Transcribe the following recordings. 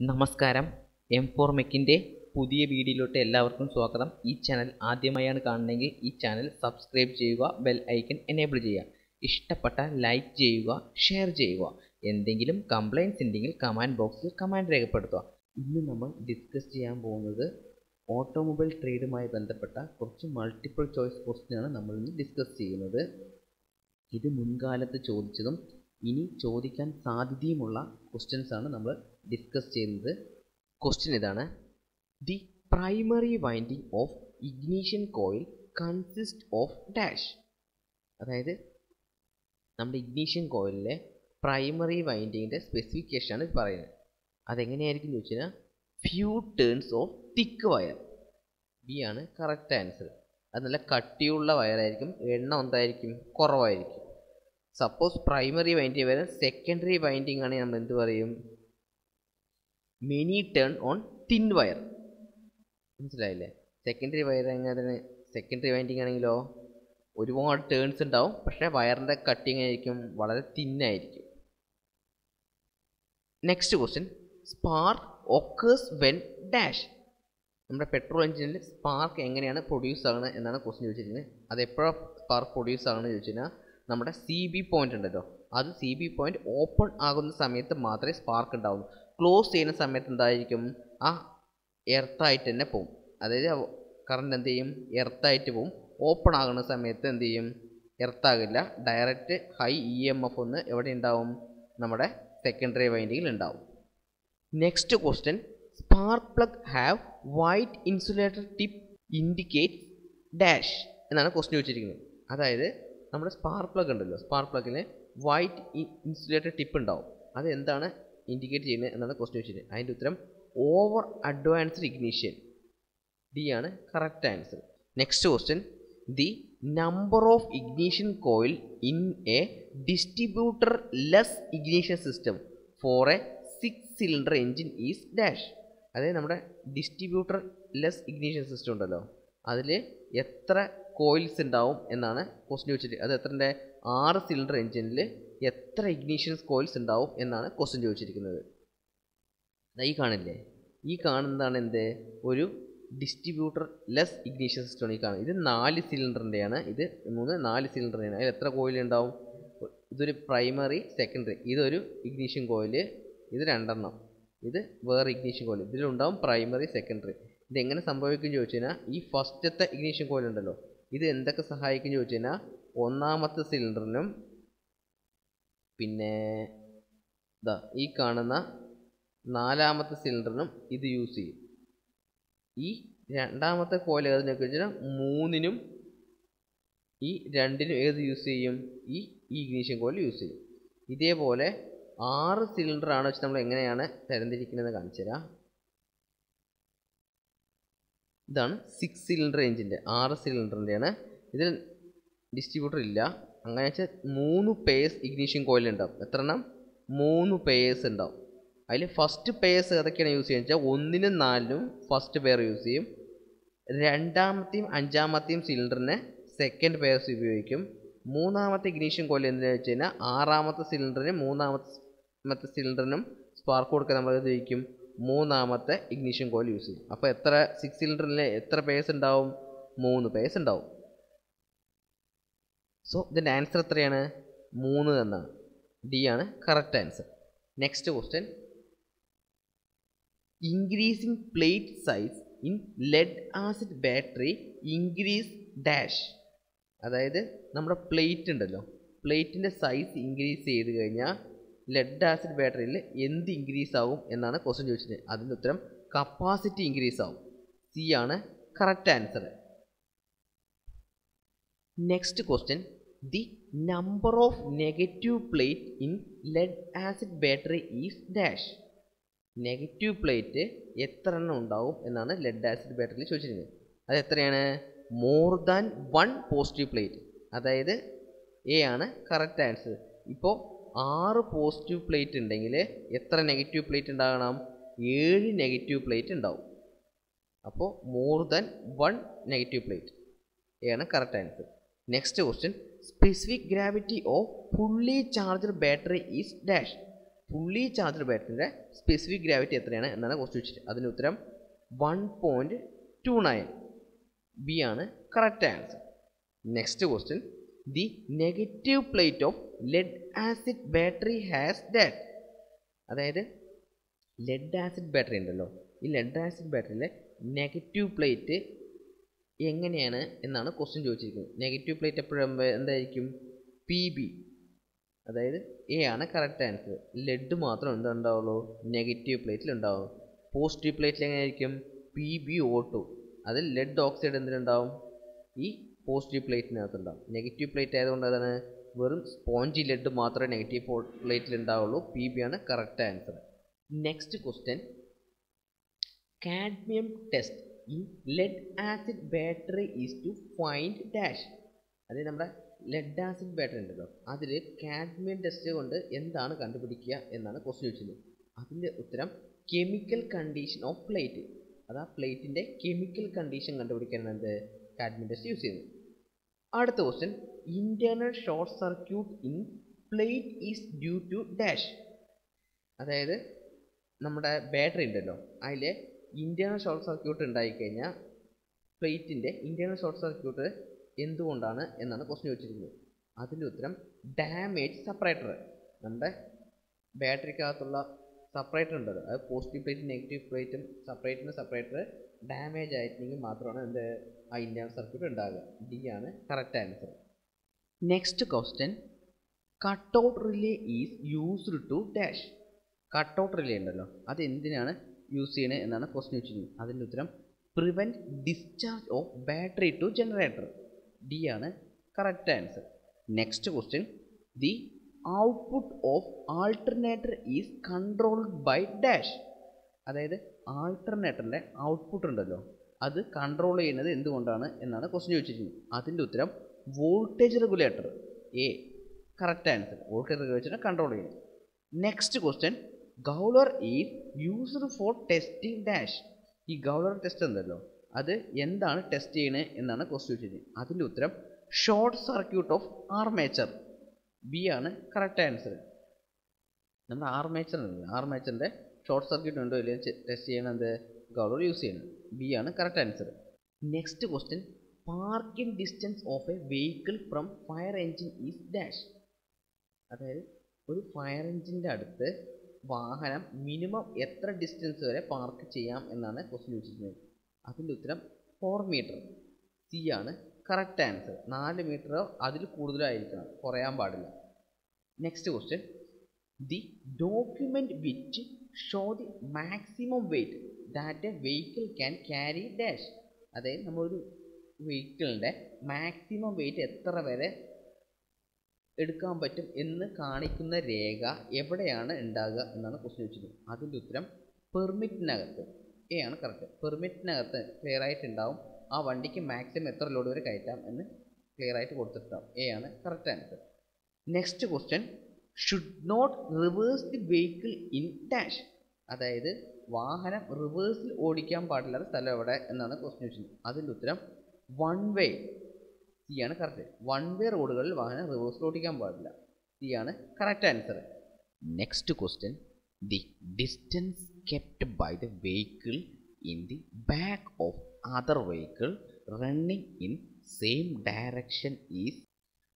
നമസ്കാരം. M four മെക്കിന്റെ പുതിയ വീഡിയോയിലോട്ട് എല്ലാവർക്കും സ്വാഗതം. ഈ ചാനൽ ആദ്യമായാണ് കാണുന്നതെങ്കിൽ ഈ ചാനൽ സബ്സ്ക്രൈബ് ചെയ്യുക ബെൽ ഐക്കൺ എനേബിൾ ചെയ്യുക. ഇഷ്ടപ്പെട്ട ലൈക്ക് ചെയ്യുക ഷെയർ ചെയ്യുക. എന്തെങ്കിലും കംപ്ലയിൻസ് ഉണ്ടെങ്കിൽ കമാൻഡ് ബോക്സിൽ കമാൻഡ് രേഖപ്പെടുത്തുക. ഇന്ന് നമ്മൾ ഡിസ്കസ് ചെയ്യാൻ പോകുന്നത് ഓട്ടോമൊബൈൽ ട്രേഡുമായി ബന്ധപ്പെട്ട കുറച്ച് മൾട്ടിപ്പിൾ ചോയ്സ് ക്വസ്റ്റ്യനാണ് നമ്മൾ ഇന്ന് ഡിസ്കസ് ചെയ്യുന്നത്. ഇത് മുൻകാലത്ത് ചോദിച്ചതും ഇനി ചോദിക്കാൻ സാധ്യതയുമുള്ള ക്വസ്റ്റ്യൻസാണ് നമ്മൾ ഡിസ്കസ് ചെയ്യുന്നത് ക്വസ്റ്റ്യൻ ഇതാണ്. The primary winding of ignition coil consist of dash അതായത് നമ്മുടെ ഇഗ്നീഷൻ കോയിലിലെ പ്രൈമറി വൈൻഡിങ്ങിന്റെ സ്പെസിഫിക്കേഷനാണ് പറയുന്നത്. അതെങ്ങനെയായിരിക്കും എന്ന് വെച്ച് കഴിഞ്ഞാൽ few turns of thick wire B ആണ് കറക്റ്റ് ആൻസർ അത് നല്ല കട്ടിയുള്ള വയറായിരിക്കും എണ്ണം എന്തായിരിക്കും കുറവായിരിക്കും. സപ്പോസ് പ്രൈമറി വൈൻഡിങ് വരെ സെക്കൻഡറി വൈൻഡിങ് ആണെങ്കിൽ നമ്മൾ എന്ത് പറയും? Many turn on thin wire മനസ്സിലായില്ലേ? സെക്കൻഡറി വയർ എങ്ങനെ സെക്കൻഡറി വൈൻഡിങ് ആണെങ്കിലോ ഒരുപാട് ടേൺസ് ഉണ്ടാവും. പക്ഷേ വയറിന്റെ കട്ടിങ് ആയിരിക്കും വളരെ തിന്നായിരിക്കും next question spark occurs when dash നമ്മുടെ പെട്രോൾ എഞ്ചിനിൽ സ്പാർക്ക് എങ്ങനെയാണ് പ്രൊഡ്യൂസ് ആകുന്നത് എന്നാണ് ക്വസ്റ്റ്യൻ ചോദിച്ചിരിക്കുന്നത്. അത് എപ്പോഴാണ് സ്പാർക്ക് പ്രൊഡ്യൂസ് ആകുന്നത് ചോദിച്ചു കഴിഞ്ഞാൽ നമ്മുടെ സി ബി പോയിന്റ് ഉണ്ടല്ലോ. അത് സി ബി പോയിന്റ് ഓപ്പൺ ആകുന്ന സമയത്ത് മാത്രമേ സ്പാർക്ക് ഉണ്ടാവുള്ളൂ. ക്ലോസ് ചെയ്യുന്ന സമയത്ത് എന്തായിരിക്കും? ആ എർത്തായിട്ട് തന്നെ പോവും. അതായത് കറണ്ട് എന്ത് ചെയ്യും? എർത്തായിട്ട് പോവും. ഓപ്പൺ ആകുന്ന സമയത്ത് എന്ത് ചെയ്യും? എർത്താകില്ല direct high E M F ഒന്ന് എവിടെ ഉണ്ടാവും നമ്മുടെ സെക്കൻഡറി വൈൻഡിങ്ങിൽ ഉണ്ടാവും next question spark plug have white insulator tip indicate dash എന്നാണ് ക്വസ്റ്റ്യൻ വെച്ചിരിക്കുന്നത് അതായത് നമ്മുടെ സ്പാർക്ക് പ്ലഗ് ഉണ്ടല്ലോ. സ്പാർക്ക് പ്ലഗിന് വൈറ്റ് ഇൻസുലേറ്റർ ടിപ്പ് ഉണ്ടാവും അത് എന്താണ് ഇൻഡിക്കേറ്റ് ചെയ്യുന്നത് എന്നാണ് ക്വസ്റ്റ്യൻ വെച്ചിരിക്കുന്നത് അതിന്റെ ഉത്തരം ഓവർ അഡ്വാൻസ്ഡ് ഇഗ്നീഷ്യൻ ഡി ആണ് correct answer next question the number of ignition coil in a distributor less ignition system for a six cylinder engine is dash അതായത് നമ്മുടെ ഡിസ്ട്രിബ്യൂട്ടർ ലെസ് ഇഗ്നീഷ്യൻ സിസ്റ്റം ഉണ്ടല്ലോ. അതിൽ എത്ര coils ഉണ്ടാവും എന്നാണ് question ചോദിച്ചിട്ട് അത് എത്രന്റെ? ആറ് സിലിണ്ടർ എൻജിനിൽ എത്ര ഇഗ്നീഷ്യസ് കോയിൽസ് ഉണ്ടാവും എന്നാണ് ക്വസ്റ്റ്യൻ ചോദിച്ചിരിക്കുന്നത്. ഈ കാണില്ലേ? ഈ കാണുന്നതാണ് എന്ത്? ഒരു ഡിസ്ട്രിബ്യൂട്ടർ ലെസ് ഇഗ്നീഷ്യൻ സിസ്റ്റമാണ് ഈ കാണുന്നത്. ഇത് നാല് സിലിണ്ടറിന്റെയാണ് ഇത് മൂന്ന് നാല് സിലിണ്ടറിന്റെയാണ് അതിൽ എത്ര കോയിൽ ഉണ്ടാവും? ഇതൊരു പ്രൈമറി സെക്കൻഡറി ഇതൊരു ഇഗ്നീഷ്യൻ കോയിൽ ഇത് രണ്ടെണ്ണം. ഇത് വേറെ ഇഗ്നീഷ്യൻ കോയിൽ ഇതിലുണ്ടാവും പ്രൈമറി സെക്കൻഡറി ഇത് എങ്ങനെ സംഭവിക്കും ചോദിച്ചു കഴിഞ്ഞാൽ ഈ ഫസ്റ്റത്തെ ഇഗ്നീഷ്യൻ കോയിൽ ഉണ്ടല്ലോ. ഇത് എന്തൊക്കെ സഹായിക്കും ചോദിച്ചു കഴിഞ്ഞാൽ ഒന്നാമത്തെ സിലിണ്ടറിനും പിന്നെ ഇതാ ഈ കാണുന്ന നാലാമത്തെ സിലിണ്ടറിനും ഇത് യൂസ് ചെയ്യും. ഈ രണ്ടാമത്തെ കോയിൽ ഏതിനൊക്കെ വെച്ചാൽ മൂന്നിനും ഈ രണ്ടിനും ഏത് യൂസ് ചെയ്യും? ഈ ഇഗ്നീഷ്യൻ കോയിൽ യൂസ് ചെയ്യും. ഇതേപോലെ ആറ് സിലിണ്ടർ ആണ് വെച്ച് നമ്മൾ എങ്ങനെയാണ് തരംതിരിക്കുന്നത് കാണിച്ചു തരാം. ഇതാണ് സിക്സ് സിലിണ്ടർ എഞ്ചിന്റെ ആറ് സിലിണ്ടറിന്റെയാണ് ഇതിൽ ഡിസ്ട്രിബ്യൂട്ടർ ഇല്ല. അങ്ങനെ വെച്ചാൽ മൂന്ന് പേഴ്സ് ഇഗ്നീഷൻ കോയിൽ ഉണ്ടാവും എത്ര എണ്ണം? മൂന്ന് പേഴ്സ് ഉണ്ടാവും അതിൽ ഫസ്റ്റ് പേഴ്സ് ഏതൊക്കെയാണ് യൂസ് ചെയ്യുന്നത് വെച്ചാൽ ഒന്നിനും നാലിനും ഫസ്റ്റ് പെയർ യൂസ് ചെയ്യും. രണ്ടാമത്തെയും അഞ്ചാമത്തെയും സിലിണ്ടറിന് സെക്കൻഡ് പേഴ്സ് ഉപയോഗിക്കും. മൂന്നാമത്തെ ഇഗ്നീഷൻ കോയിൽ എന്തിനാ വെച്ച് കഴിഞ്ഞാൽ ആറാമത്തെ സിലിണ്ടറിന് മൂന്നാമത്തെ സിലിണ്ടറിനും സ്പാർക്ക് കൊടുക്കാൻ നമ്മൾ ഉപയോഗിക്കും മൂന്നാമത്തെ ഇഗ്നീഷൻ കോയിൽ യൂസ് ചെയ്യും. അപ്പോൾ എത്ര സിക്സ് സിലിണ്ടറിൽ എത്ര പേഴ്സ് ഉണ്ടാവും മൂന്ന് പേഴ്സ് ഉണ്ടാവും സോ ഇതിന്റെ ആൻസർ എത്രയാണ്? മൂന്ന് എന്നാണ് ഡി ആണ് correct answer next question increasing plate size in lead acid battery increase dash അതായത് നമ്മുടെ പ്ലേറ്റ് ഉണ്ടല്ലോ. പ്ലേറ്റിന്റെ സൈസ് ഇൻക്രീസ് ചെയ്ത് കഴിഞ്ഞാൽ ലെഡ് ആസിഡ് ബാറ്ററിയിൽ എന്ത് ഇൻക്രീസ് ആവും എന്നാണ് ക്വസ്റ്റ്യൻ ചോദിച്ചത്. അതിന്റെ ഉത്തരം കപ്പാസിറ്റി ഇൻക്രീസ് ആവും. സി ആണ് correct answer next question the number of negative plate in lead acid battery is dash negative plate എത്ര എണ്ണം ഉണ്ടാവും എന്നാണ് ലെഡ് ആസിഡ് ബാറ്ററിയിൽ ചോദിച്ചിരുന്നത് അത് എത്രയാണ്? More than one positive plate അതായത് എ ആണ് കറക്റ്റ് ആൻസർ ഇപ്പോൾ ആറ് പോസിറ്റീവ് പ്ലേറ്റ് ഉണ്ടെങ്കിൽ എത്ര നെഗറ്റീവ് പ്ലേറ്റ് ഉണ്ടാകണം? ഏഴ് നെഗറ്റീവ് പ്ലേറ്റ് ഉണ്ടാവും. അപ്പോൾ more than one negative plate A ആണ് correct answer next question specific gravity of fully charger battery is dash fully charged ബാറ്ററിയുടെ സ്പെസിഫിക് ഗ്രാവിറ്റി എത്രയാണ് എന്നാണ് ക്വസ്റ്റ് ചോദിച്ചത്. അതിന് ഉത്തരം one point two nine B ആണ് correct answer next question the negative plate of lead acid battery has dash അതായത് lead acid battery ഉണ്ടല്ലോ. ഈ ലെഡ് ആസിഡ് ബാറ്ററിയിലെ നെഗറ്റീവ് പ്ലേറ്റ് എങ്ങനെയാണ് എന്നാണ് ക്വസ്റ്റ്യൻ ചോദിച്ചിരിക്കുന്നത്. നെഗറ്റീവ് പ്ലേറ്റ് എപ്പോഴും എന്തായിരിക്കും? പി ബി അതായത് എ ആണ് കറക്റ്റ് ആൻസർ ലെഡ് മാത്രം എന്തുണ്ടാവുള്ളൂ? നെഗറ്റീവ് പ്ലേറ്റിൽ ഉണ്ടാവും. പോസിറ്റീവ് പ്ലേറ്റിൽ എങ്ങനെയായിരിക്കും? പി ബി ഒ ടു അതിൽ ലെഡ് ഓക്സൈഡ് എന്തിനുണ്ടാവും? ഈ പോസിറ്റീവ് പ്ലേറ്റിനകത്ത് ഉണ്ടാവും നെഗറ്റീവ് പ്ലേറ്റ് ആയതുകൊണ്ട് അതാണ് വെറും സ്പോഞ്ചി ലെഡ് മാത്രമേ നെഗറ്റീവ് പ്ലേറ്റിൽ ഉണ്ടാവുള്ളൂ. പി ബി ആണ് correct answer next question cadmium test in lead acid battery is to find dash അതായത് നമ്മുടെ ലെഡ് ആസിഡ് ബാറ്ററി ഉണ്ടല്ലോ. അതിൽ കാഡ്മിയം ടെസ്റ്റ് കൊണ്ട് എന്താണ് കണ്ടുപിടിക്കുക എന്നാണ് ക്വസ്റ്റ്യൻ ചോദിച്ചത്. അതിന്റെ ഉത്തരം കെമിക്കൽ കണ്ടീഷൻ ഓഫ് പ്ലേറ്റ് അത് ആ പ്ലേറ്റിന്റെ കെമിക്കൽ കണ്ടീഷൻ കണ്ടുപിടിക്കാനാണ് എന്ത്? കാഡ്മിയം ടെസ്റ്റ് യൂസ് ചെയ്യുന്നത്. അടുത്ത question internal short circuit in plate is due to dash അതായത് നമ്മുടെ ബാറ്ററി ഉണ്ടല്ലോ. അതിൽ ഇന്റേർണൽ ഷോർട്ട് സർക്യൂട്ട് ഉണ്ടായിക്കഴിഞ്ഞാൽ പ്ലേറ്റിന്റെ ഇന്റേർണൽ ഷോർട്ട് സർക്യൂട്ട് എന്തുകൊണ്ടാണ് എന്നാണ് ക്വസ്റ്റ്യൻ ചോദിച്ചിരിക്കുന്നത്. അതിന്റെ ഉത്തരം ഡാമേജ് സെപ്പറേറ്റർ നമ്മുടെ ബാറ്ററിക്കകത്തുള്ള സെപ്പറേറ്റർ ഉണ്ട് അത്. പോസിറ്റീവ് പ്ലേറ്റും നെഗറ്റീവ് പ്ലേറ്റും സെപ്പറേറ്ററിന് സെപ്പറേറ്റർ ഡാമേജ് ആയിട്ടുണ്ടെങ്കിൽ മാത്രമാണ് എന്ത്? ആ ഇന്റേർണൽ സർക്യൂട്ട് ഉണ്ടാകുക ഡി ആണ് correct answer next question cut out relay is used to dash cut out relay ഉണ്ടല്ലോ. അത് എന്തിനാണ് യൂസ് ചെയ്യണേ എന്നാണ് ക്വസ്റ്റ്യൻ വെച്ചിരിക്കുന്നത്. അതിന്റെ ഉത്തരം prevent discharge of battery to generator D ആണ് correct answer next question the output of alternator is controlled by dash അതായത് ആൾട്ടർനേറ്ററിന്റെ ഔട്ട്പുട്ട് ഉണ്ടല്ലോ അത് കൺട്രോൾ ചെയ്യുന്നത് എന്തുകൊണ്ടാണ് എന്നാണ് ക്വസ്റ്റ്യൻ ചോദിച്ചിരിക്കുന്നത് അതിന്റെ ഉത്തരം voltage regulator A correct answer voltage regulator control ചെയ്യുന്നത്. Next question growler is used for testing dash ഈ ഗൗളർ ടെസ്റ്റ് ഉണ്ടല്ലോ. അത് എന്താണ് ടെസ്റ്റ് ചെയ്യണത് എന്നാണ് ക്വസ്റ്റ്യൻ ചോദിച്ചത് അതിന്റെ ഉത്തരം short circuit of armature B ആണ് കറക്റ്റ് ആൻസർ നമ്മുടെ ആർമേച്ചർ ആർമേച്ചറിന്റെ ഷോർട്ട് സർക്യൂട്ട് ഉണ്ടോ ഇല്ലയോ ടെസ്റ്റ് ചെയ്യണത് ഗൗളർ യൂസ് ചെയ്യണം. ബി ആണ് correct answer next question parking distance of a vehicle from fire engine is dash അതായത് ഒരു ഫയർ എഞ്ചിന്റെ അടുത്ത് വാഹനം മിനിമം എത്ര ഡിസ്റ്റൻസ് വരെ പാർക്ക് ചെയ്യാം എന്നാണ് ക്വസ്റ്റ്യൻ ചോദിച്ചിരിക്കുന്നത്. അതിന്റെ ഉത്തരം ഫോർ മീറ്റർ സി ആണ് കറക്റ്റ് ആൻസർ നാല് മീറ്ററോ അതിൽ കൂടുതലായിരിക്കണം. കുറയാൻ പാടില്ല. Next question the document which show the maximum weight that a vehicle can carry dash അതായത് നമ്മളൊരു വെഹിക്കിളിന്റെ മാക്സിമം വെയിറ്റ് എത്ര വരെ എടുക്കാൻ പറ്റും എന്ന് കാണിക്കുന്ന രേഖ എവിടെയാണ് ഉണ്ടാകുക എന്നാണ് ക്വസ്റ്റ്യൻ ചോദിച്ചത്. അതിന്റെ ഉത്തരം പെർമിറ്റിനകത്ത്. എ ആണ് കറക്റ്റ് പെർമിറ്റിനകത്ത് ക്ലിയർ ആയിട്ട് ഉണ്ടാവും ആ വണ്ടിക്ക് മാക്സിമം എത്ര ലോഡ് വരെ കയറ്റാം എന്ന് ക്ലിയർ ആയിട്ട് കൊടുത്തിട്ടുണ്ടാവും. എ ആണ് correct answer next question should not reverse the vehicle in dash അതായത് വാഹനം റിവേഴ്സിൽ ഓടിക്കാൻ പാടില്ലാത്ത സ്ഥലം എവിടെ എന്നാണ് ക്വസ്റ്റ്യൻ ചോദിച്ചത്. അതിന്റെ ഉത്തരം one way C correct one way റോഡുകളിൽ വാഹനം റിവേഴ്സിൽ ഓടിക്കാൻ പാടില്ല. C correct answer next question the distance kept by the vehicle in the back of other vehicle running in same direction is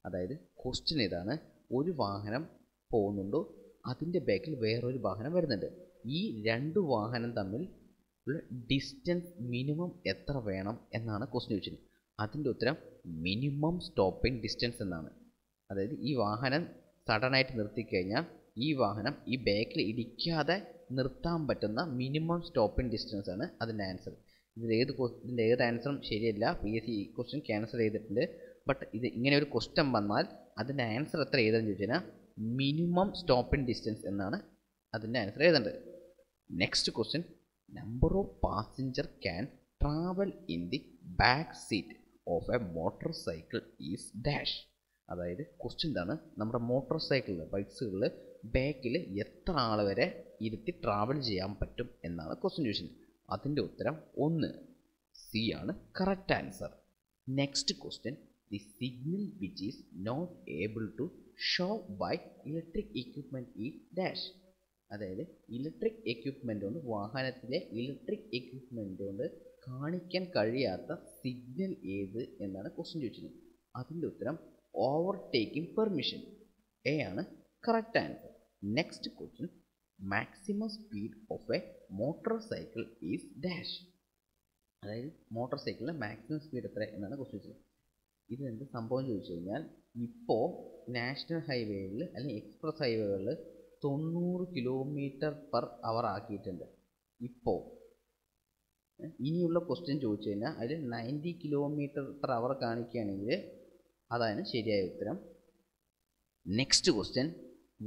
അതായത് ക്വസ്റ്റ്യൻ ഇതാണ് ഒരു വാഹനം പോകുന്നുണ്ടോ? അതിന്റെ ബാക്കിൽ വേറൊരു വാഹനം വരുന്നുണ്ട്. ഈ രണ്ട് വാഹനം തമ്മിൽ ഉള്ള ഡിസ്റ്റൻസ് മിനിമം എത്ര വേണം എന്നാണ് ക്വസ്റ്റ്യൻ ചോദിച്ചത്. അതിന്റെ ഉത്തരം മിനിമം സ്റ്റോപ്പിംഗ് ഡിസ്റ്റൻസ് എന്നാണ്. അതായത് ഈ വാഹനം സഡനായിട്ട് നിർത്തിക്കഴിഞ്ഞാൽ ഈ വാഹനം ഈ ബാക്കിൽ ഇടിക്കാതെ നിർത്താൻ പറ്റുന്ന മിനിമം സ്റ്റോപ്പിംഗ് ഡിസ്റ്റൻസ് ആണ് അതിന്റെ ആൻസർ ഇതിൽ ഏത് ഇതിന്റെ ഏത് ആൻസറും ശരിയല്ല. പി എസ് സി ഈ ക്വസ്റ്റ്യൻ ക്യാൻസൽ ചെയ്തിട്ടുണ്ട്. ബട്ട് ഇത് ഇങ്ങനെ ഒരു ക്വസ്റ്റ്യൻ വന്നാൽ അതിന്റെ ആൻസർ എത്ര എഴുതാന്ന് ചോദിച്ചു കഴിഞ്ഞാൽ മിനിമം സ്റ്റോപ്പിംഗ് ഡിസ്റ്റൻസ് എന്നാണ് അതിന്റെ ആൻസർ എഴുതേണ്ടത്. Next question number of passenger can travel in the back seat of a motor cycle is dash അതായത് ക്വസ്റ്റ്യൻ എന്താണ് നമ്മുടെ മോട്ടോർ സൈക്കിളിൽ ബൈക്സുകളിൽ ബാക്കിൽ എത്ര ആൾ വരെ ഇരുത്തി ട്രാവൽ ചെയ്യാൻ പറ്റും എന്നാണ് ക്വസ്റ്റ്യൻ ചോദിച്ചത് അതിന്റെ ഉത്തരം ഒന്ന് സി ആണ്. Correct answer next question the signal which is not able to show by electric equipment is dash അതായത് ഇലക്ട്രിക് എക്യുപ്മെന്റ് കൊണ്ട് വാഹനത്തിലെ ഇലക്ട്രിക് എക്യുപ്മെന്റ് കൊണ്ട് കാണിക്കാൻ കഴിയാത്ത സിഗ്നൽ ഏത് എന്നാണ് ക്വസ്റ്റ്യൻ ചോദിച്ചത്. അതിന്റെ ഉത്തരം ഓവർടേക്കിംഗ് പെർമിഷൻ എ ആണ് correct answer next question maximum speed of a motor cycle is dash അതായത് മോട്ടോർ സൈക്കിളിന്റെ മാക്സിമം സ്പീഡ് എത്ര എന്നാണ് ക്വസ്റ്റ്യൻ ചോദിച്ചത്. ഇത് എന്ത് സംഭവം ചോദിച്ചു കഴിഞ്ഞാൽ ഇപ്പോൾ നാഷണൽ ഹൈവേകളിൽ അല്ലെങ്കിൽ എക്സ്പ്രസ് ഹൈവേകളിൽ തൊണ്ണൂറ് കിലോമീറ്റർ പെർ അവർ ആക്കിയിട്ടുണ്ട്. ഇപ്പോൾ ഇനിയുള്ള ക്വസ്റ്റ്യൻ ചോദിച്ചു കഴിഞ്ഞാൽ അതിൽ നയന്റി കിലോമീറ്റർ പെർ അവർ കാണിക്കുകയാണെങ്കിൽ അതാണ് ശരിയായ ഉത്തരം. Next question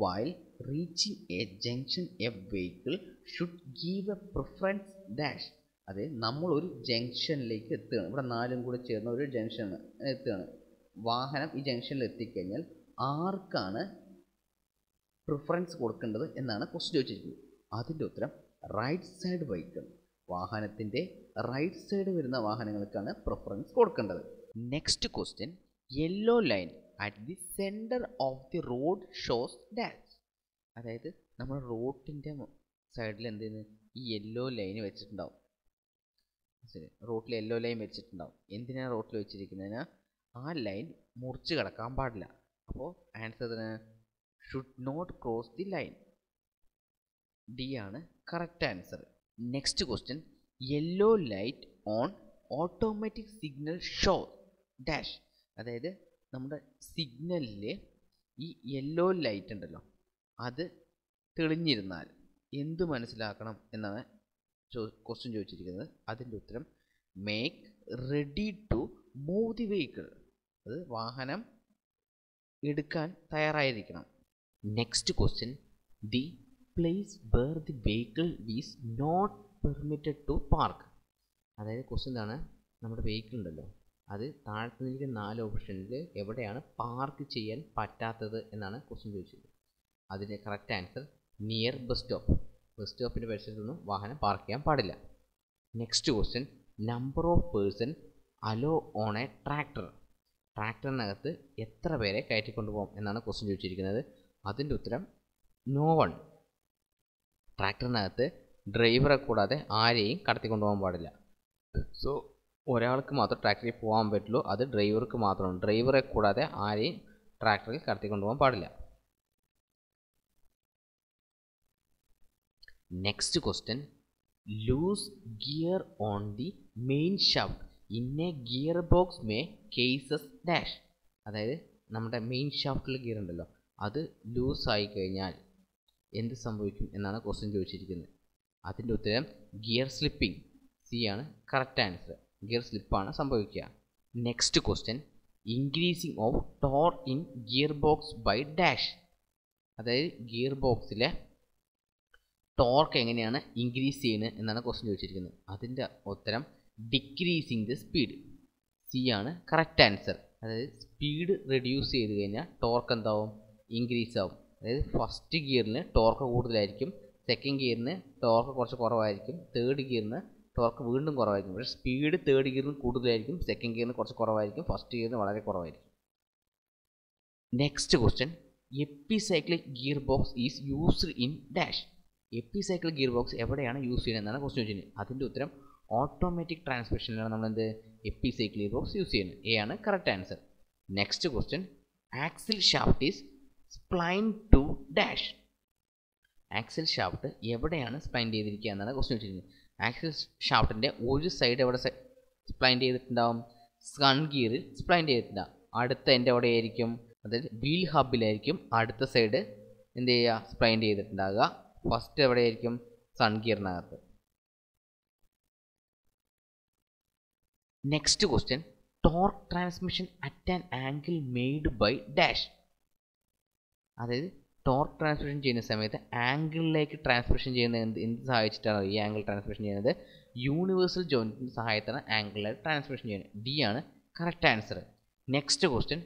while reaching a junction a vehicle should give a preference dash അത് നമ്മൾ ഒരു ജംഗ്ഷനിലേക്ക് എത്തുകയാണ്. ഇവിടെ നാലും കൂടെ ചേർന്ന ഒരു ജംഗ്ഷൻ എത്തുകയാണ്. വാഹനം ഈ ജംഗ്ഷനിൽ എത്തിക്കഴിഞ്ഞാൽ ആർക്കാണ് പ്രിഫറൻസ് കൊടുക്കേണ്ടത് എന്നാണ് ക്വസ്റ്റ്യൻ ചോദിച്ചിരിക്കുന്നത്. അതിന്റെ ഉത്തരം റൈറ്റ് സൈഡ് വെഹിക്കിൾ വാഹനത്തിന്റെ റൈറ്റ് സൈഡ് വരുന്ന വാഹനങ്ങൾക്കാണ് പ്രിഫറൻസ് കൊടുക്കേണ്ടത്. Next question yellow line at the centre of the road shows dash അതായത് നമ്മൾ റോഡിന്റെ സൈഡിൽ എന്ത് ചെയ്യുന്നു ഈ യെല്ലോ ലൈൻ വെച്ചിട്ടുണ്ടാവും. ശരി. റോട്ടിൽ യെല്ലോ ലൈൻ വെച്ചിട്ടുണ്ടാവും. എന്തിനാണ് റോട്ടിൽ വെച്ചിരിക്കുന്നതിന്? ആ ലൈൻ മുറിച്ച് കിടക്കാൻ പാടില്ല. അപ്പോൾ ആൻസർ ഇതിന് should not cross the line D ആണ് correct answer next question yellow light on automatic signal show dash അതായത് നമ്മുടെ സിഗ്നലിൽ ഈ യെല്ലോ ലൈറ്റ് ഉണ്ടല്ലോ അത് തെളിഞ്ഞിരുന്നാൽ എന്ത് മനസ്സിലാക്കണം എന്നാണ് ചോ ക്വസ്റ്റ്യൻ ചോദിച്ചിരിക്കുന്നത്. അതിന്റെ ഉത്തരം make ready to move the vehicle അത് വാഹനം എടുക്കാൻ തയ്യാറായിരിക്കണം. Next question the place where the vehicle is not permitted to park അതായത് ക്വസ്റ്റ്യൻ എന്താണ്? നമ്മുടെ വെഹിക്കിൾ ഉണ്ടല്ലോ. അത് താഴത്തു നിൽക്കുന്ന നാല് ഓപ്ഷനിൽ എവിടെയാണ് പാർക്ക് ചെയ്യാൻ പറ്റാത്തത് എന്നാണ് ക്വസ്റ്റ്യൻ ചോദിച്ചത്. അതിന്റെ correct answer near bus stop bus സ്റ്റോപ്പിന്റെ പരിസരത്തൊന്നും വാഹനം പാർക്ക് ചെയ്യാൻ പാടില്ല. Next question number of person allow on a tractor ട്രാക്ടറിനകത്ത് എത്ര പേരെ കയറ്റിക്കൊണ്ടുപോകും എന്നാണ് ക്വസ്റ്റ്യൻ ചോദിച്ചിരിക്കുന്നത്. അതിന്റെ ഉത്തരം നോ വൺ ട്രാക്ടറിനകത്ത് ഡ്രൈവറെ കൂടാതെ ആരെയും കടത്തിക്കൊണ്ടുപോകാൻ പാടില്ല. സോ ഒരാൾക്ക് മാത്രം ട്രാക്ടറിൽ പോകാൻ പറ്റുള്ളൂ. അത് ഡ്രൈവർക്ക് മാത്രമാണ്. ഡ്രൈവറെ കൂടാതെ ആരെയും ട്രാക്ടറിൽ കടത്തിക്കൊണ്ടുപോകാൻ പാടില്ല. Next question loose gear on the main shaft in a gear box may cases dash അതായത് നമ്മുടെ മെയിൻ ഷാഫ്റ്റിൽ ഗിയർ ഉണ്ടല്ലോ. അത് ലൂസ് ആയി കഴിഞ്ഞാൽ എന്ത് സംഭവിക്കും എന്നാണ് ക്വസ്റ്റ്യൻ ചോദിച്ചിരിക്കുന്നത്. അതിന്റെ ഉത്തരം ഗിയർ സ്ലിപ്പിംഗ് സി ആണ് കറക്റ്റ് ആൻസർ ഗിയർ സ്ലിപ്പാണ് സംഭവിക്കുക. Next question increasing of torque in gear box by dash അതായത് ഗിയർ ബോക്സിലെ ടോർക്ക് എങ്ങനെയാണ് ഇൻക്രീസ് ചെയ്യുന്നത് എന്നാണ് ക്വസ്റ്റ്യൻ ചോദിച്ചിരിക്കുന്നത്. അതിന്റെ ഉത്തരം ഡിക്രീസിങ് ദ സ്പീഡ് സി ആണ് കറക്റ്റ് ആൻസർ അതായത് സ്പീഡ് റെഡ്യൂസ് ചെയ്ത് കഴിഞ്ഞാൽ ടോർക്ക് എന്താവും? ഇൻക്രീസ് ആവും. അതായത് ഫസ്റ്റ് ഗിയറിന് ടോർക്ക് കൂടുതലായിരിക്കും. സെക്കൻഡ് ഗിയറിന് ടോർക്ക് കുറച്ച് കുറവായിരിക്കും. തേർഡ് ഗിയറിന് ടോർക്ക് വീണ്ടും കുറവായിരിക്കും. പക്ഷേ സ്പീഡ് തേർഡ് ഗിയറിന് കൂടുതലായിരിക്കും. സെക്കൻഡ് ഗിയറിന് കുറച്ച് കുറവായിരിക്കും. ഫസ്റ്റ് ഗിയറിന് വളരെ കുറവായിരിക്കും. Next question epicyclic gear box is used in dash epicycle gear box എവിടെയാണ് യൂസ് ചെയ്യുന്നത് എന്നാണ് ക്വസ്റ്റ്യൻ ചോദിച്ചത്. അതിന്റെ ഉത്തരം ഓട്ടോമാറ്റിക് ട്രാൻസ്മിഷനിലാണ് നമ്മൾ എന്ത് എപ്പിസൈക്കിൾ ഗിയർ ബോക്സ് യൂസ് ചെയ്യുന്നത്. എ ആണ് correct answer next question axle shaft is spline to dash axle shaft എവിടെയാണ് സ്പ്ലൈൻ ചെയ്തിരിക്കുക എന്നാണ് ക്വസ്റ്റ്യൻ ചോദിച്ചിരിക്കുന്നത് ആക്സിൽ ഷാഫ്റ്റിന്റെ ഒരു സൈഡ് എവിടെ സ്പ്ലൈൻ ചെയ്തിട്ടുണ്ടാവും? സൺ ഗിയറിൽ സ്പ്ലൈൻ ചെയ്തിട്ടുണ്ടാവും അടുത്ത എന്റെ എവിടെ ആയിരിക്കും അതായത് വീൽ ഹബിലായിരിക്കും അടുത്ത സൈഡ് എന്ത് ചെയ്യുക? സ്പ്ലൈൻ ചെയ്തിട്ടുണ്ടാകുക ഫസ്റ്റ് എവിടെയായിരിക്കും? Sun ഗിയറിനകത്ത് next question torque transmission at an angle made by dash അതായത് ടോർക്ക് ട്രാൻസ്മിഷൻ ചെയ്യുന്ന സമയത്ത് ആംഗിളിലേക്ക് ട്രാൻസ്മിഷൻ ചെയ്യുന്ന എന്ത് എന്ത് സഹായിച്ചിട്ടാണ് ഈ ആംഗിൾ ട്രാൻസ്മിഷൻ ചെയ്യുന്നത്? യൂണിവേഴ്സൽ ജോയിന്റിന്റെ സഹായത്താണ് ആംഗിളിലേക്ക് ട്രാൻസ്മിഷൻ ചെയ്യുന്നത്. ഡി ആണ് correct answer next question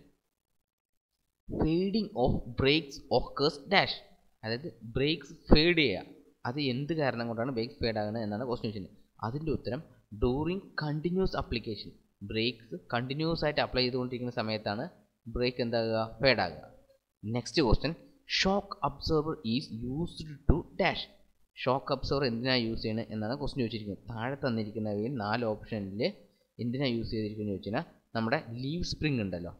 fading of brakes occurs dash അതായത് ബ്രേക്സ് ഫെയ്ഡ് ചെയ്യുക. അത് എന്ത് കാരണം കൊണ്ടാണ് ബ്രേക്സ് ഫെയ്ഡ് ആകുന്നത് എന്നാണ് ക്വസ്റ്റ്യൻ ചോദിച്ചത്. അതിന്റെ ഉത്തരം during continuous application brakes continuous ആയിട്ട് അപ്ലൈ ചെയ്തുകൊണ്ടിരിക്കുന്ന സമയത്താണ് ബ്രേക്ക് എന്താകുക? ഫെയ്ഡ് ആകുക. Next question shock absorber is used to dash shock absorber എന്തിനാണ് യൂസ് ചെയ്യുന്നത് എന്നാണ് ക്വസ്റ്റ്യൻ ചോദിച്ചിരിക്കുന്നത്. താഴെ തന്നിരിക്കുന്നവയിൽ നാല് ഓപ്ഷനിൽ എന്തിനാണ് യൂസ് ചെയ്തിരിക്കുന്നത് ചോദിച്ചാൽ നമ്മുടെ ലീവ് സ്പ്രിംഗ് ഉണ്ടല്ലോ.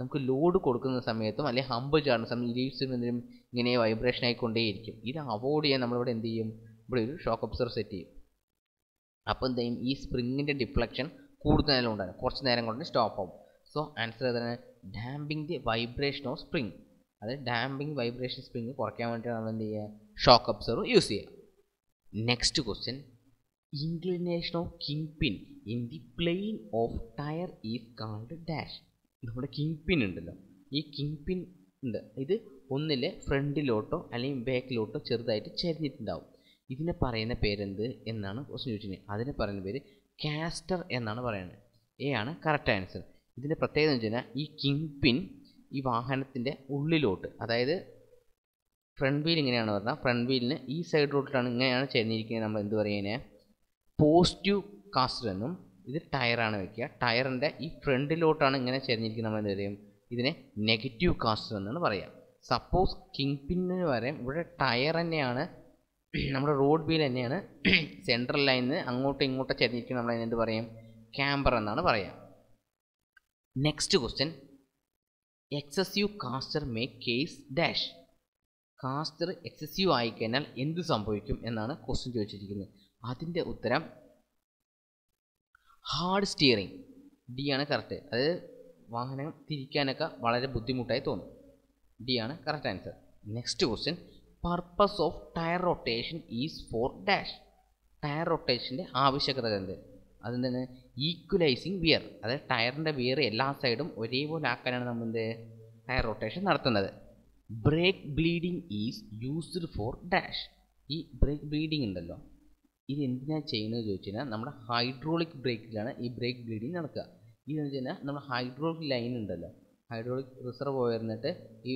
നമുക്ക് ലോഡ് കൊടുക്കുന്ന സമയത്തും അല്ലെങ്കിൽ ഹമ്പ് ചാടുന്ന സമയം ലീവ് സ്പ്രിംഗ് എന്തെങ്കിലും ഇങ്ങനെ വൈബ്രേഷൻ ആയിക്കൊണ്ടേയിരിക്കും. ഇത് അവോയ്ഡ് ചെയ്യാൻ നമ്മളിവിടെ എന്ത് ചെയ്യും? ഇവിടെ ഒരു ഷോക്ക് അബ്സർവർ സെറ്റ് ചെയ്യും. അപ്പോൾ എന്ത് ചെയ്യും? ഈ സ്പ്രിങ്ങിന്റെ ഡിഫ്ലക്ഷൻ കൂടുതൽ നേരം ഉണ്ടാകും കുറച്ച് നേരം കൊണ്ട് സ്റ്റോപ്പ് ആവും. സോ ആൻസർ ഏതാണ്? Damping the vibration of spring അതായത് ഡാമ്പിങ് വൈബ്രേഷൻ സ്പ്രിങ് കുറയ്ക്കാൻ വേണ്ടിയിട്ടാണ് നമ്മൾ എന്ത് ചെയ്യുക ഷോക്ക് അബ്സർവർ യൂസ് ചെയ്യുക. Next question inclination of king pin in the plane of tyre is called dash നമ്മുടെ കിങ് പിൻ ഉണ്ടല്ലോ. ഈ കിങ് പിൻ ഉണ്ട്. ഇത് ഒന്നിലെ ഫ്രണ്ടിലോട്ടോ അല്ലെങ്കിൽ ബാക്കിലോട്ടോ ചെറുതായിട്ട് ചെരിഞ്ഞിട്ടുണ്ടാവും. ഇതിനെ പറയുന്ന പേരെന്ത് എന്നാണ് ക്വസ്റ്റ്യൻ ചോദിച്ചിട്ടുള്ളത് അതിനെ പറയുന്ന പേര് കാസ്റ്റർ എന്നാണ് പറയുന്നത്. എ ആണ് കറക്റ്റ് ആൻസർ ഇതിന്റെ പ്രത്യേകത എന്ന് വെച്ച് കഴിഞ്ഞാൽ ഈ കിങ് പിൻ ഈ വാഹനത്തിന്റെ ഉള്ളിലോട്ട്. അതായത് ഫ്രണ്ട് വീൽ ഇങ്ങനെയാണ് പറഞ്ഞാൽ ഫ്രണ്ട് വീലിന് ഈ സൈഡ് റോട്ടിലാണ് ഇങ്ങനെയാണ് ചെരിഞ്ഞിരിക്കുന്നത് നമ്മൾ എന്ത് പറയുന്നത് പോസിറ്റീവ് കാസ്റ്റർ എന്നും ഇത് ടയറാണ് വെക്കുക. ടയറിന്റെ ഈ ഫ്രണ്ടിലോട്ടാണ് ഇങ്ങനെ ചെരിഞ്ഞിരിക്കുന്നത് നമ്മൾ എന്ത് പറയും ഇതിനെ നെഗറ്റീവ് കാസ്റ്റർ എന്നാണ് പറയുക. സപ്പോസ് കിങ് പിന്നിന് വരെ ഇവിടെ ടയർ തന്നെയാണ് നമ്മുടെ റോഡ് വീൽ തന്നെയാണ് സെൻട്രൽ ലൈനിൽ നിന്ന് അങ്ങോട്ടും ഇങ്ങോട്ടും ചെരിഞ്ഞിരിക്കുന്നത് നമ്മൾ എന്ത് പറയും? ക്യാമ്പർ എന്നാണ് പറയുക. Next question excessive caster make case dash. Caster excessive ആയിക്കഴിഞ്ഞാൽ എന്ത് സംഭവിക്കും എന്നാണ് ക്വസ്റ്റ്യൻ ചോദിച്ചിരിക്കുന്നത്. അതിന്റെ ഉത്തരം ഹാർഡ് സ്റ്റിയറിംഗ് ഡി ആണ് കറക്റ്റ് അത് വാഹനം തിരിക്കാനൊക്കെ വളരെ ബുദ്ധിമുട്ടായി തോന്നും. ഡി ആണ് correct answer next question purpose of tyre rotation is for dash tyre റൊട്ടേഷന്റെ ആവശ്യകത എന്ത്? അതെന്താണ്? ഈക്വലൈസിങ് വിയർ അതായത് ടയറിന്റെ വിയർ എല്ലാ സൈഡും ഒരേപോലെ ആക്കാനാണ് നമ്മൾ എന്ത് ടയർ റൊട്ടേഷൻ നടത്തുന്നത്. Brake bleeding is used for dash ഈ ബ്രേക്ക് ബ്ലീഡിങ് ഉണ്ടല്ലോ. ഇത് എന്തിനാണ് ചെയ്യുന്നത് ചോദിച്ചു കഴിഞ്ഞാൽ നമ്മുടെ ഹൈഡ്രോളിക് ബ്രേക്കിലാണ് ഈ ബ്രേക്ക് ബ്ലീഡിങ് നടക്കുക. ഇതെന്ന് വെച്ച് കഴിഞ്ഞാൽ നമ്മുടെ ഹൈഡ്രോളിക് ലൈൻ ഉണ്ടല്ലോ. ഹൈഡ്രോളിക് റിസർവ് എന്നിട്ട് ഈ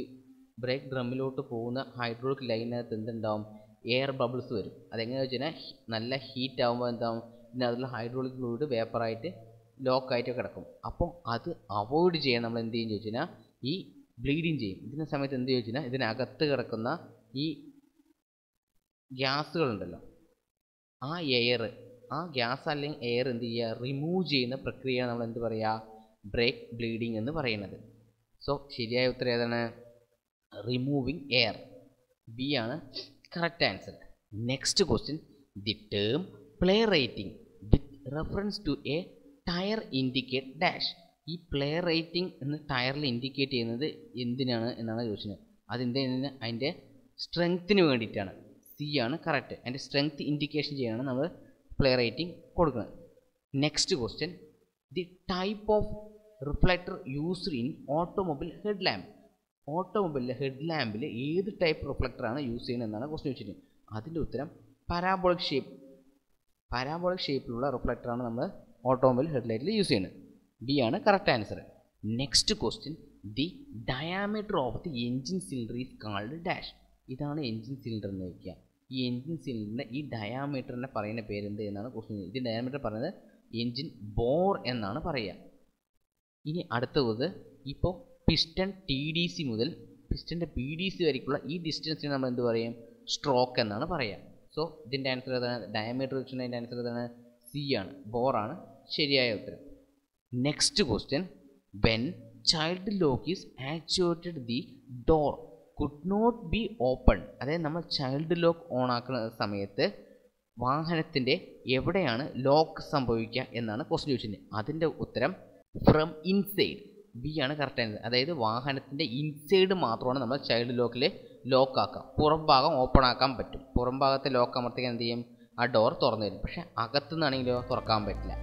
ബ്രേക്ക് ഡ്രമ്മിലോട്ട് പോകുന്ന ഹൈഡ്രോളിക് ലൈനകത്ത് എന്തുണ്ടാവും? എയർ ബബിൾസ് വരും. അതെങ്ങനെയാണെന്ന് വെച്ച് കഴിഞ്ഞാൽ നല്ല ഹീറ്റ് ആകുമ്പോൾ എന്താവും? ഇതിനകത്തുള്ള ഹൈഡ്രോളിക് ഫ്ലൂയിഡ് വേപ്പറായിട്ട് ലോക്കായിട്ട് കിടക്കും. അപ്പം അത് അവോയ്ഡ് ചെയ്യാൻ നമ്മൾ എന്ത് ചെയ്യും ചോദിച്ചു കഴിഞ്ഞാൽ ഈ ബ്ലീഡിങ് ചെയ്യും. ഇതിന്റെ സമയത്ത് എന്ത് ചോദിച്ചു കഴിഞ്ഞാൽ ഇതിനകത്ത് കിടക്കുന്ന ഈ ഗ്യാസുകളുണ്ടല്ലോ ആ എയർ ആ ഗ്യാസ് അല്ലെങ്കിൽ എയർ എന്ത് ചെയ്യുക റിമൂവ് ചെയ്യുന്ന പ്രക്രിയ നമ്മൾ എന്ത് പറയുക ബ്രേക്ക് ബ്ലീഡിങ് എന്ന് പറയുന്നത്. സോ ശരിയായ ഉത്തരം ഏതാണ്? റിമൂവിങ് എയർ ബി ആണ് correct answer next question the term ply rating reference to a tyre indicate dash ഈ പ്ലേ റേറ്റിംഗ് എന്ന് ടയറിൽ ഇൻഡിക്കേറ്റ് ചെയ്യുന്നത് എന്തിനാണ് എന്നാണ് ചോദിച്ചത്. അതെന്തിനാണ് അതിന്റെ സ്ട്രെങ്ത്തിന് വേണ്ടിയിട്ടാണ്. സി ആണ് കറക്റ്റ് അതിന്റെ സ്ട്രെങ്ത് ഇൻഡിക്കേഷൻ ചെയ്യാനാണ് നമ്മൾ പ്ലേ റേറ്റിംഗ് കൊടുക്കുന്നത്. Next question the type of reflector used in automobile head lamp ഓട്ടോമൊബൈലിലെ head ലാമ്പിൽ ഏത് ടൈപ്പ് റിഫ്ലക്ടറാണ് യൂസ് ചെയ്യുന്നത് എന്നാണ് ക്വസ്റ്റ്യൻ വെച്ചിരിക്കുന്നത് അതിന്റെ ഉത്തരം പരാബോളിക് ഷേപ്പ് പരാബോളിക് ഷേപ്പിലുള്ള റിഫ്ലക്ടറാണ് നമ്മൾ ഓട്ടോമൊബൈൽ ഹെഡ്ലൈറ്റിൽ യൂസ് ചെയ്യുന്നത്. ബി ആണ് correct answer next question the diameter of the engine cylinder is called dash ഇതാണ് എൻജിൻ സിലിണ്ടർ എന്ന് വയ്ക്കുക ഈ എൻജിൻ സിലിണ്ടറിന്റെ ഈ ഡയാമീറ്ററിനെ പറയുന്ന പേരെന്ത് എന്നാണ് ക്വസ്റ്റ്യൻ ഇതിന്റെ ഡയാമീറ്റർ പറയുന്നത് എൻജിൻ ബോർ എന്നാണ് പറയുക. ഇനി അടുത്തത് ഇപ്പോൾ പിസ്റ്റൺ ടി ഡി സി മുതൽ പിസ്റ്റന്റെ പി ഡി സി വരയ്ക്കുള്ള ഈ ഡിസ്റ്റൻസിന് നമ്മൾ എന്ത് പറയും? സ്ട്രോക്ക് എന്നാണ് പറയുക. സോ ഇതിന്റെ ആൻസർ ഏതാണ്? ഡയമീറ്റർ വെച്ചിട്ടുണ്ടെങ്കിൽ ആൻസർ ഏതാണ്? സി ആണ്. ബോറാണ് ശരിയായ ഉത്തരം. Next question when child lock is actuated the door could not be open അതായത് നമ്മൾ ചൈൽഡ് ലോക്ക് ഓൺ ആക്കുന്ന സമയത്ത് വാഹനത്തിന്റെ എവിടെയാണ് ലോക്ക് സംഭവിക്കുക എന്നാണ് ക്വസ്റ്റ്യൻ ചോദിച്ചത്. അതിന്റെ ഉത്തരം ഫ്രം ഇൻസൈഡ് ബി ആണ് കറക്റ്റ് ആൻസർ അതായത് വാഹനത്തിന്റെ ഇൻസൈഡ് മാത്രമാണ് നമ്മൾ ചൈൽഡ് ലോക്കിൽ ലോക്ക് പുറംഭാഗം പുറം ഭാഗം ഓപ്പൺ ആക്കാൻ പറ്റും. പുറംഭാഗത്തെ ലോക്ക് അമർത്തിക്കാൻ എന്ത് ചെയ്യും? ആ ഡോർ തുറന്നു തരും. പക്ഷേ അകത്തുനിന്നാണെങ്കിലോ തുറക്കാൻ പറ്റില്ല.